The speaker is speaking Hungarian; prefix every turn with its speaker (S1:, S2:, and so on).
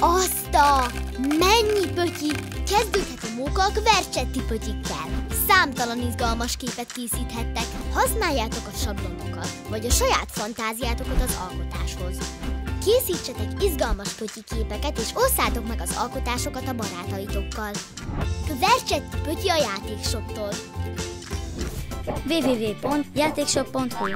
S1: Azt a... Mennyi pötyi! Kezdődhet a móka a kvercsetti pötyikkel. Számtalan izgalmas képet készíthettek. Használjátok a sablonokat, vagy a saját fantáziátokat az alkotáshoz. Készítsetek izgalmas pötyi képeket, és osszátok meg az alkotásokat a barátaitokkal. Kvercsetti pötyi a játékshoptól.
S2: www.játékshop.hu